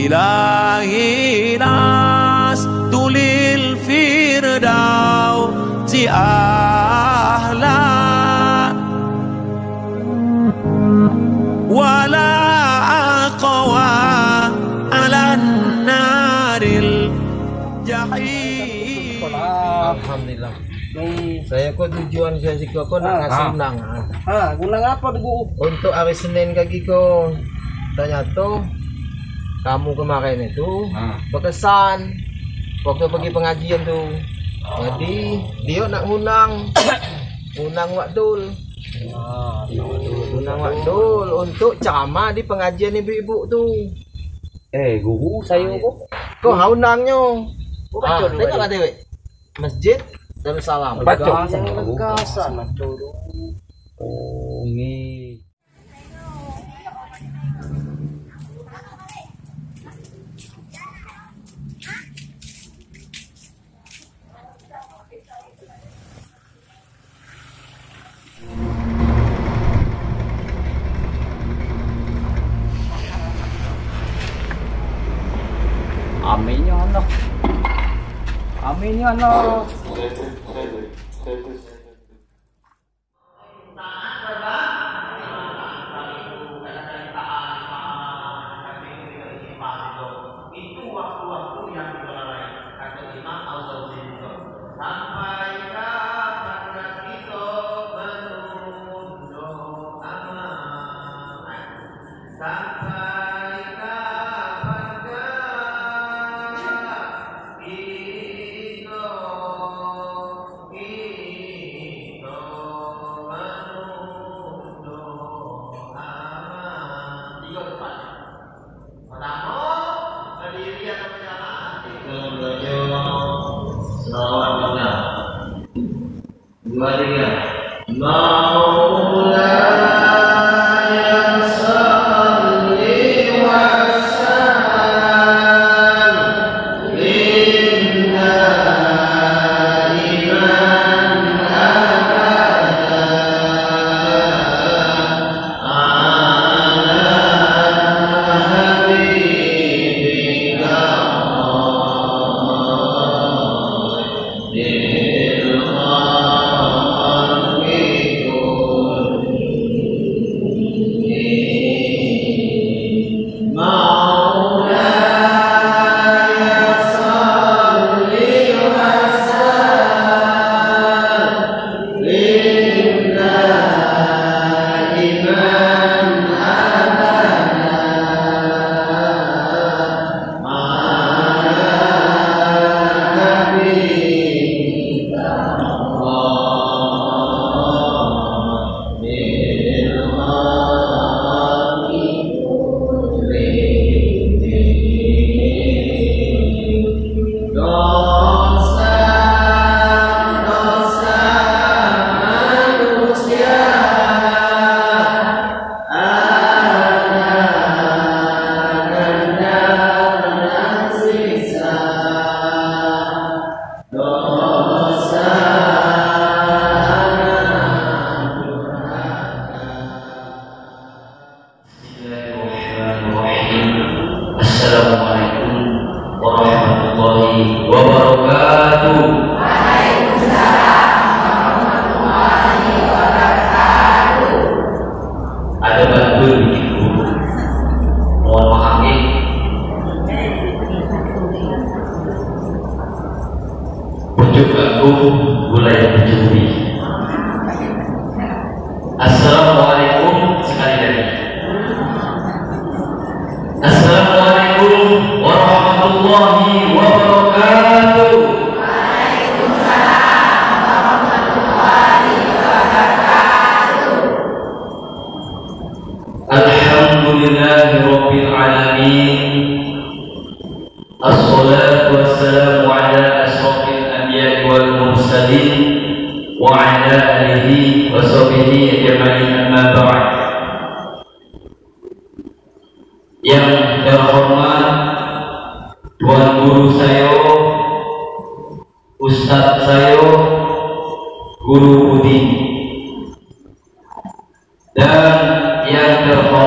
إلهي لست للفردوس أهلا ولا أقوى على النار الجحيم Alhamdulillah. Saya kok tujuan saya sih kok nak ngasih undangan. Ah, gunang apa tuh? Untuk hari Senin kaki ko ternyata kamu kemarin itu berkesan waktu pergi pengajian tuh. Jadi dia nak undang undang wakdul. Undang wakdul untuk ceramah di pengajian ibu-ibu tuh. Eh, guru saya kok. Kok ha undangnya? Ah, baca dulu tengoklah dewe. Masjid Darussalam. Baca. Legasan. Oh, ini. Aminnya anak. Aminnya anak. Assalamualaikum wilayah pencuri. Assalamualaikum sekali lagi. Assalamualaikum warahmatullahi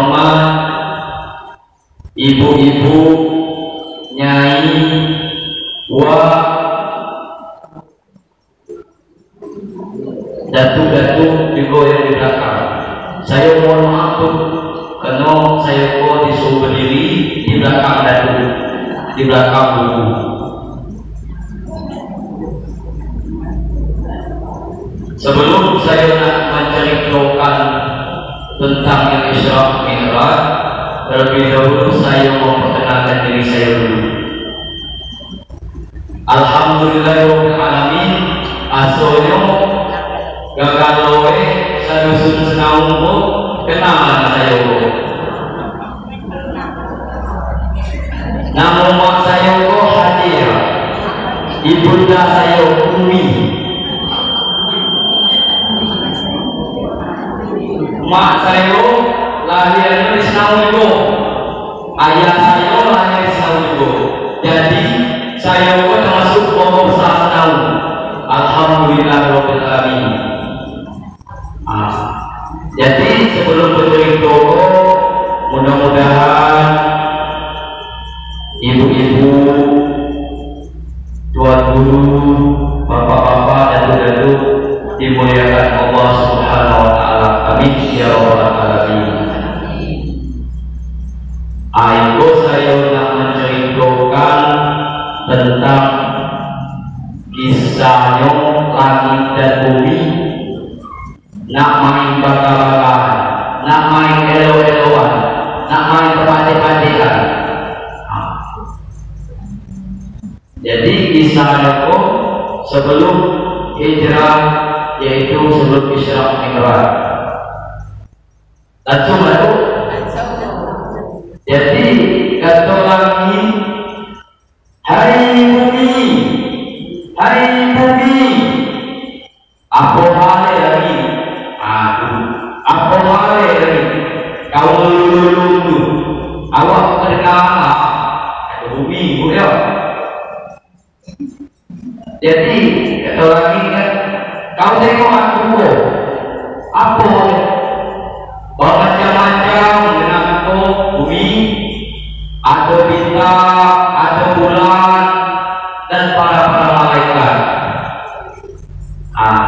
Roma ibu-ibu nyai wa datu-datu juga yang di belakang saya mohon maaf tuh karena saya kok disuruh berdiri di belakang datu di belakang buku. Sebelum saya menceritakan tentang yang Islam Mi'raj, terlebih dahulu saya mau perkenalkan diri saya dulu. Alhamdulillahirrahmanirrahim Asonya Gagal loe Sadusun senaung ko Kenalan saya Nama mak saya ko Hadir Ibunda saya Umi Mak saya lahirnya di ko Ayah saya lahir di ko Jadi saya termasuk besar tahu. Alhamdulillah Rabbil Alamin. Ah. Jadi sebelum bercerita mudah-mudahan ibu-ibu, tuan guru, bapak-bapak dan dadu dimuliakan Allah Subhanahu wa taala. Amin ya alamin. Saya nak menceritakan tentang kisahnya langit dan bumi. Nak main bakar-bakaran nak main elo-eloan nak main tepat-tepatikan jadi kisahnya kok sebelum hijrah yaitu sebelum Isra Mi'raj. Langsung lalu ada bulan dan para para malaikat. Ah.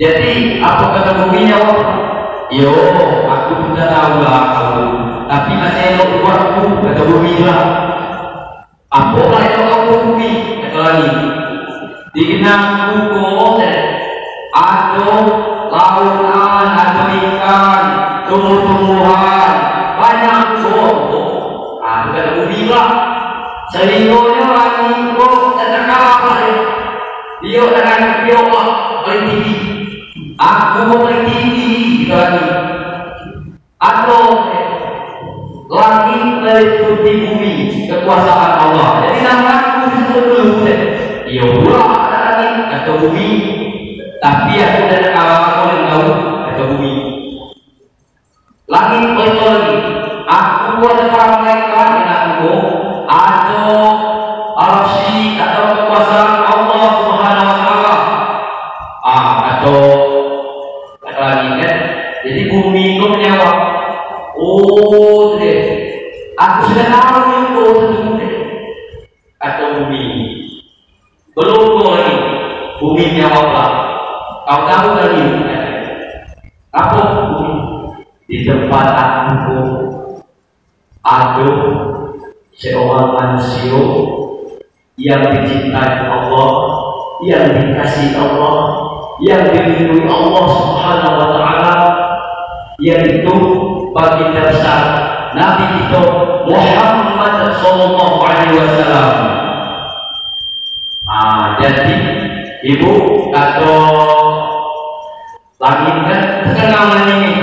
Jadi apa kata bumi? Yo, aku sudah tahu lah. Tapi masih elok buatku kata bumi lah. Apa lah itu kau bumi? Kata lagi. Dikenang kuku ada lautan, ada ikan, tumbuh-tumbuhan, banyak ah lah selingkuhnya lagi kok tak apa ya. Dia dengan dia Allah paling tinggi aku mau tinggi gitu lagi. Atau lagi meliputi bumi kekuasaan Allah. Jadi nama aku semua dulu dia pula ada lagi kata bumi. Tapi aku dan aku yang tahu kata bumi. Lagi lagi aku ada para malaikat dengan aku. Atau arsy atau kekuasaan Allah Subhanahu wa taala. Ah atau kata lagi kan? Jadi bumi itu menjawab oh deh aku sudah tahu itu tentu atau bumi. Belum kau bumi menjawab lah kau tahu lagi apa bumi? Di tempat aku ada seorang manusia yang dicintai Allah, yang dikasih Allah, yang dilindungi Allah Subhanahu wa taala, yaitu bagi dasar Nabi kita Muhammad sallallahu alaihi wasallam. Ah, jadi ibu atau langit kan terkenal ini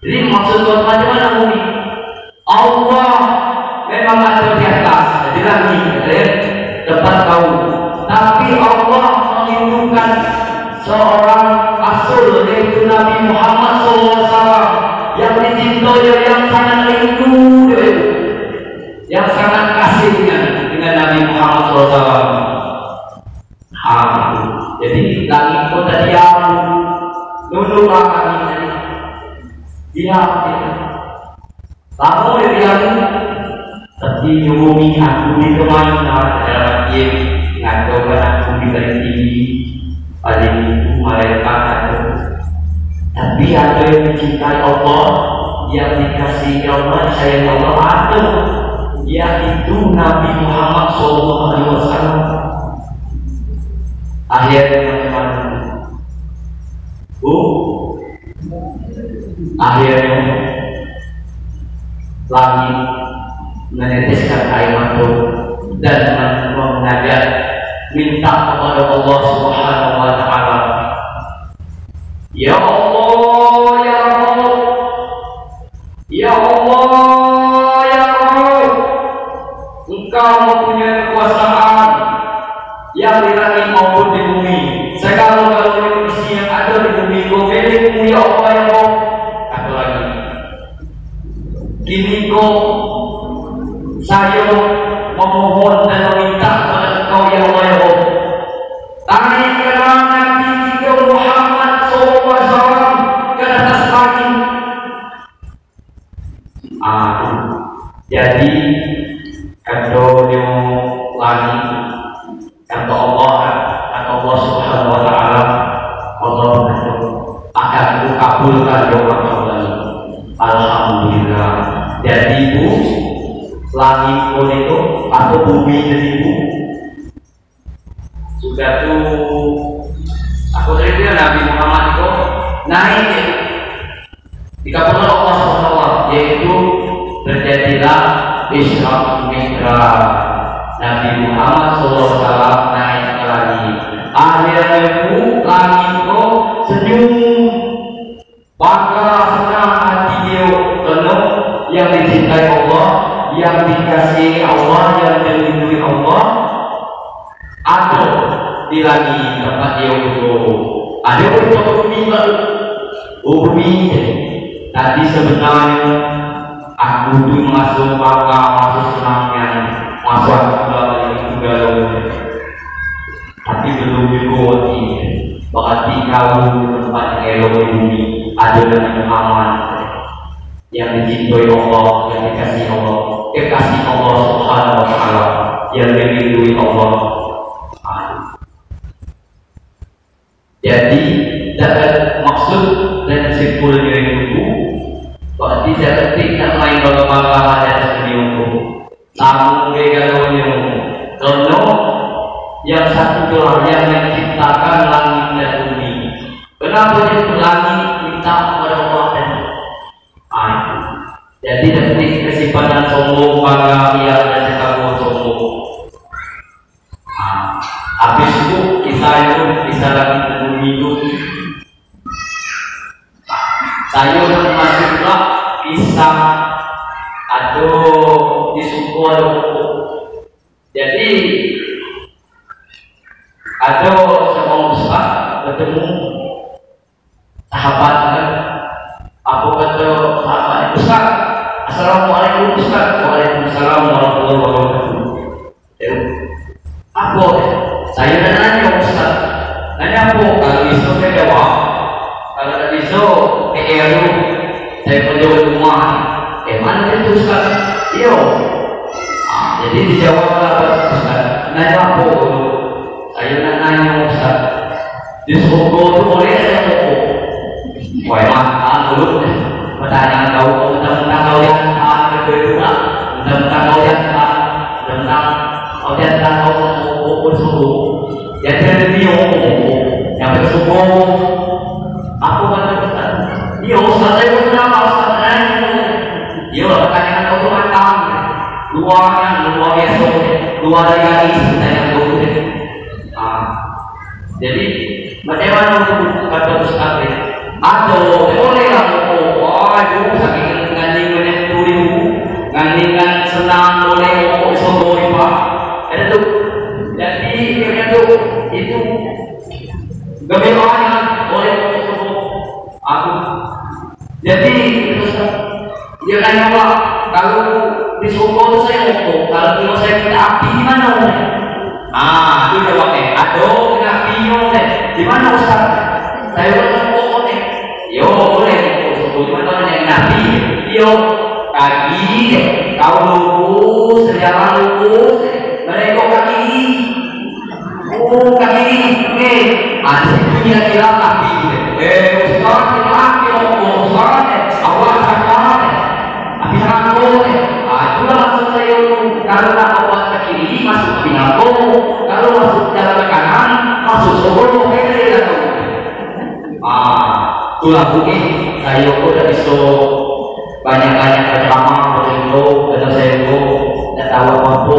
jadi maksud Tuhan macam mana bumi? Allah memang ada di atas, jadi langit, ya, tempat kau. Tapi Allah melindungkan seorang rasul yaitu Nabi Muhammad SAW yang dicintai yang sangat rindu yang sangat kasih dengan, dengan Nabi Muhammad SAW. Ha, jadi langit pun tadi yang dulu langit tadi diam Lalu dia tapi bumi aku di ke mana dalam dia ngatur aku di tinggi paling malaikat ada tapi ada yang mencintai Allah yang dikasihi Allah sayang Allah ada yaitu Nabi Muhammad SAW akhirnya bagaimana Bu? Akhirnya langit meneteskan air mata dan mengajak minta kepada Allah Subhanahu wa taala. Ya Allah ya Allah Ya Allah ya Allah Engkau mempunyai kini kau saya memohon dan meminta kepada engkau ya Nabi Muhammad SAW naik ke langit. Akhirnya langit itu senyum, bangga senang hati dia penuh yang dicintai Allah, yang dikasihi Allah, yang dilindungi Allah. Ada di langit tempat dia duduk. Ada untuk bumi. Bumi tadi sebenarnya aku tuh masuk bangga, masuk senangnya masuk juga juga tapi belum dikuati berarti kau tempat yang elok di bumi ada dengan aman. Yang dicintai Allah yang dikasih Allah. Kekasih Allah subhanahu wa ta'ala. Yang dilindungi Allah. Jadi dapat maksud dan simpulnya itu berarti dapat tidak main bagaimana dan senyumku namun begalonya karena yang satu itulah yang menciptakan langit dan bumi. Kenapa itu langit minta kepada Allah dan ah, jadi detik kesimpanan sombong bangga ia dan kamu sombong. Ah, habis itu kita itu bisa lagi bumi itu saya masih pula atau disumpul jadi ada seorang ustaz bertemu sahabat kan? Apa kata sahabat? Ustaz assalamualaikum ustaz. Waalaikumsalam warahmatullahi wabarakatuh. Ya. apa? Saya nanya ustaz. Nanya apa? Kalau isu saya jawab. Kalau tak PR tu saya pergi rumah. Eh mana itu Ustaz? Iyo. Jadi dijawablah Ustaz. Nanya apa nak nanya Ustaz. Di Soko itu boleh saya Soko? Wah, mantap dulu. Pertanyaan kau tentang kau yang ah kedua, tentang kau yang ah tentang kau yang kau Soko Soko. Yang kedua yang bersoko. Apa kata Ustaz? Iya Ustaz, saya pun nama Ustaz Iya, pertanyaan kau tuh. Luarnya luar biasa, kaki pertanyaan kau tuh. Ah, jadi bagaimana untuk kata Ustaz ini? Atau boleh lah oh, ibu saking nganding banyak turi ngandingan senang boleh oh, sombong pak. Tuh. Jadi itu gembiranya boleh sombong. Aku jadi dia Pak, kalau di disumpul saya itu kalau dulu saya punya api gimana Ustaz? ah itu jawabnya eh. aduh punya api Ustaz eh. gimana Ustaz? saya udah hukum Ustaz yo boleh hukum gimana yang nabi yo kaki kau lurus sejalan lurus mereka kaki. Oh kaki ini oke. Ada punya kira nabi eh, eh ini saya kok udah bisa banyak-banyak pertama berintro dan saya kok tidak tahu apa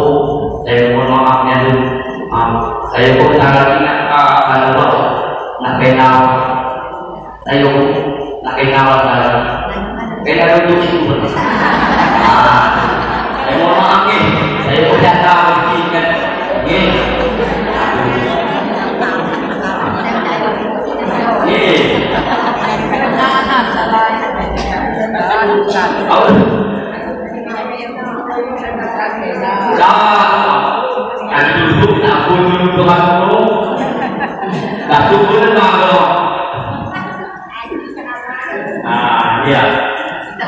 saya mau nolaknya dulu saya kok tanggal ini kalau kok nak kenal saya kok nak kenal kalau kenal itu sih ah, saya mau nolaknya saya kok tidak tahu duduk tak bodoh Tuhan lo tak bodoh Tuhan lo ah ya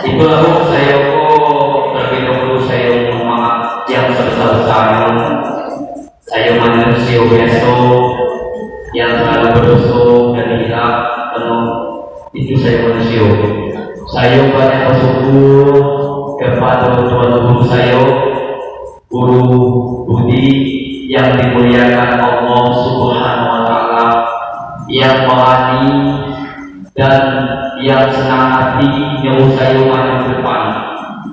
itu aku saya kok bagi dulu saya memang yang besar besar, saya manusia besok yang selalu berdosa dan hilang penuh itu saya manusia saya banyak bersyukur kepada Tuhan Guru saya Guru Budi yang dimuliakan Allah Subhanahu wa taala yang rohani dan yang senang hati menyusai umat yang depan.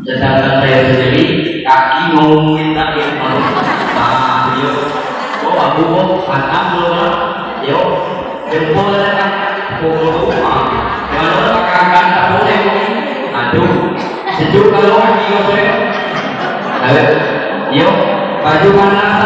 Sedangkan saya sendiri kaki mau minta yang baru nah yo. Oh aku mau anak belum yo. Jempol kan pukul rumah kalau kakak tak boleh. Aduh. Sejuk kalau lagi yo yo. Baju panas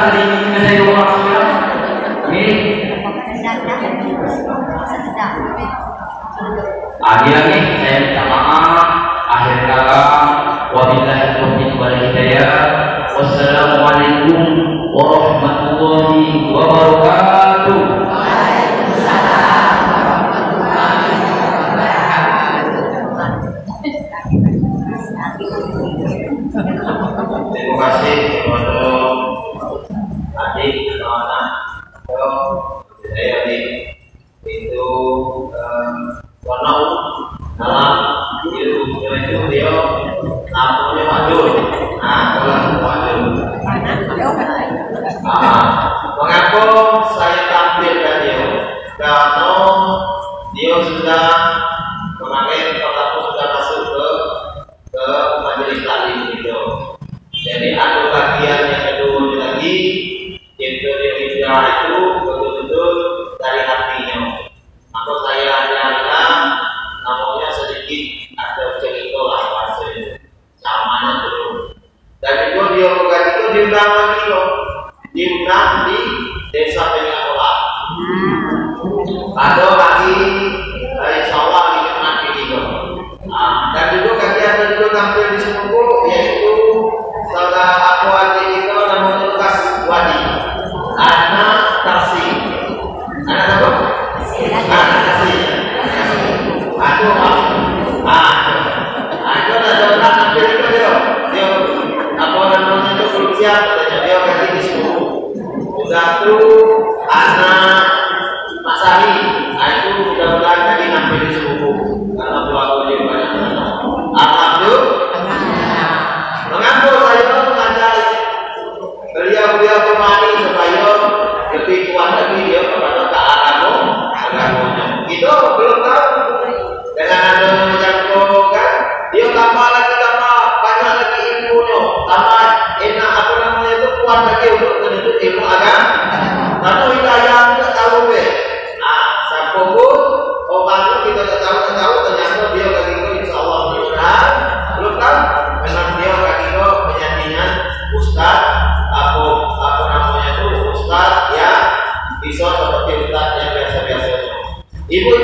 It was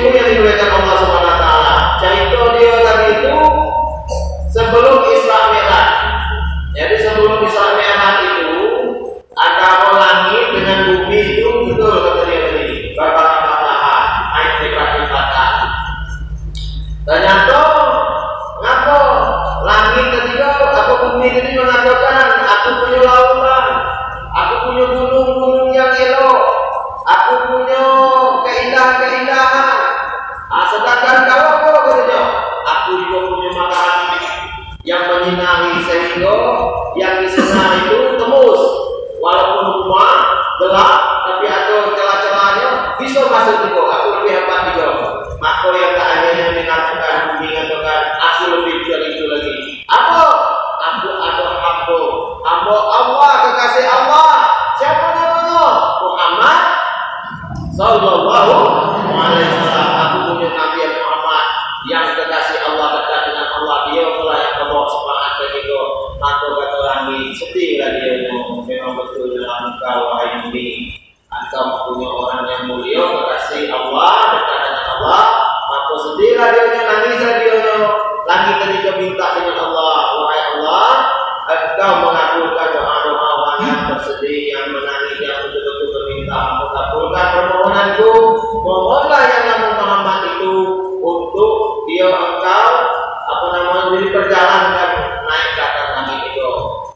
namanya diperjalankan naik ke atas langit itu.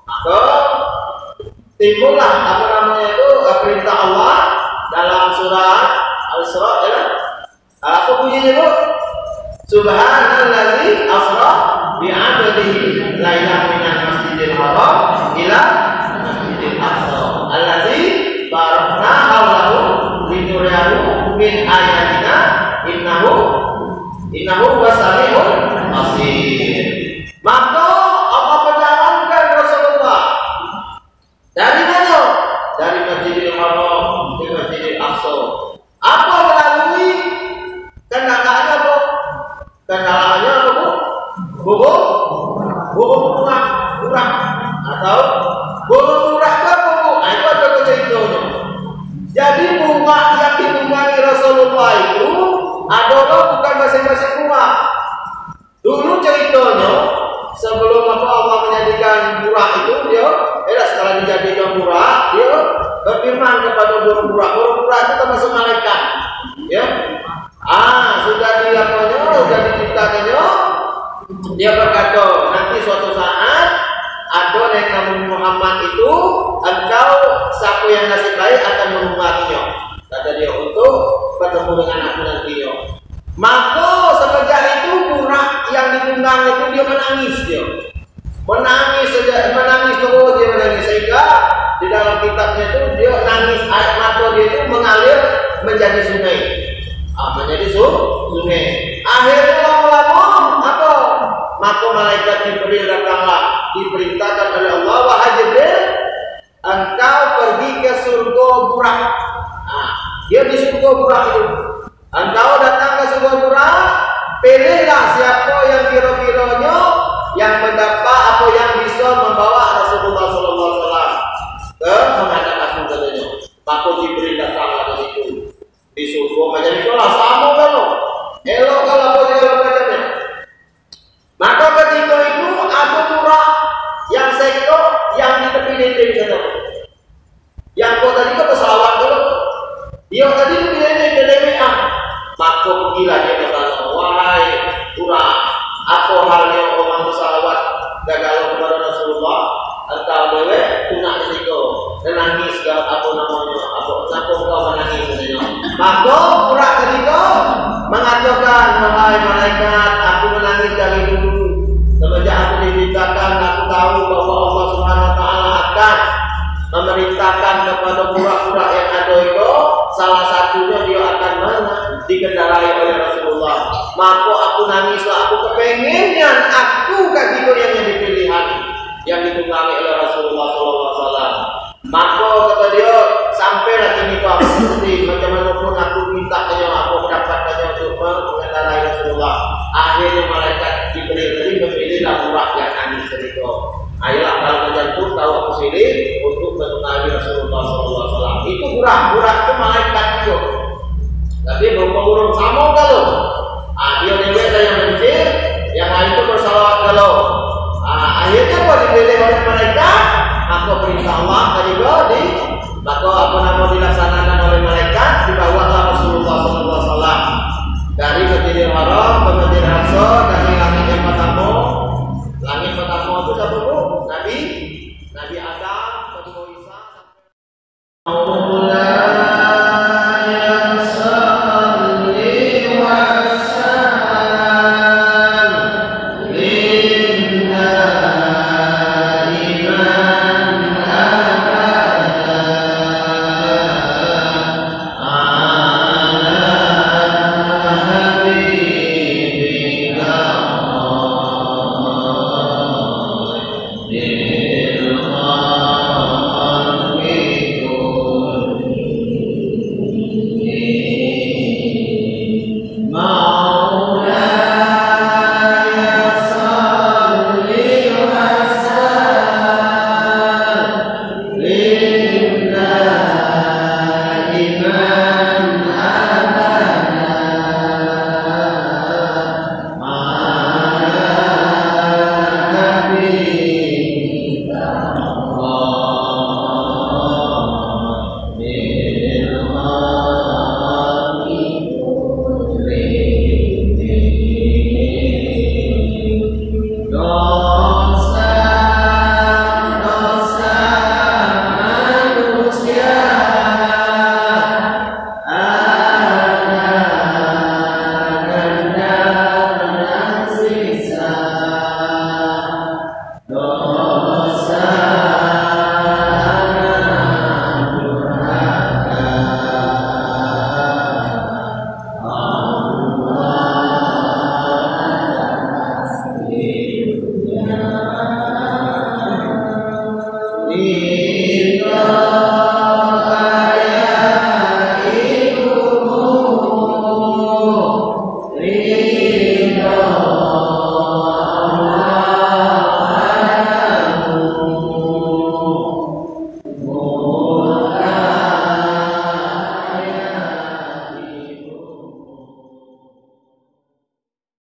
Maka timbullah apa namanya itu eh, perintah Allah dalam surah Al-Isra ya. Apa bunyinya bu? Subhanallazi asra bi 'abdihi lailan minal masjidil haram ila masjidil aqsa allazi barakna hawlahu linuriyahu min ayatina innahu innahu wasami'un basir. Maka yang nasib baik akan menghormatinya kata dia untuk bertemu dengan aku nantinya maka semenjak itu murah yang ditunggang itu dia menangis dia. Menangis saja menangis terus dia menangis. Sehingga di dalam kitabnya itu dia nangis air mata dia itu mengalir menjadi sungai. Ah, menjadi su sungai. Akhirnya lama-lama apa? Maka malaikat Jibril datanglah diperintahkan surga murah itu engkau datang ke surga murah pilihlah siapa yang kira-kiranya yang mendapat apa yang bisa membawa Rasulullah Sallallahu Alaihi Wasallam. Ke menghadap aku katanya. Maka datanglah ke situ. Di surga macam itulah sama kalau. Elok kalau apa segala macamnya. Maka ketika itu Abu Murah yang sektor yang di tepi dinding sana. Yang kau tadi kau dulu. Dinding ke DPA. Maka pergilah dia ke sana. Wahai Murah, apa halnya orang pesawat gagal kepada Rasulullah? Engkau dewe ketika dan nangis ke apa namanya apa siapa kau menangis katanya. Maka Murah ketika mengatakan wahai malaikat aku menangis dari dulu semenjak aku diberitakan aku tahu bahwa Allah Subhanahu wa taala akan memerintahkan kepada budak-budak yang ada itu salah satunya dia akan mana dikendarai oleh Rasulullah. Maka aku nangislah aku kepengennya aku kaki yang yang dipilihan yang ditunggangi oleh Rasulullah SAW maka kata dia sampai lagi mesti macam mana pun aku minta kanya aku mendapatkannya untuk mengendarai Rasulullah. Akhirnya malaikat Jibril tadi memilihlah murah yang nangis itu ayolah kalian pun tahu aku sini? Untuk mengenali Rasulullah SAW itu murah murah itu malaikat itu. Tapi berupa burung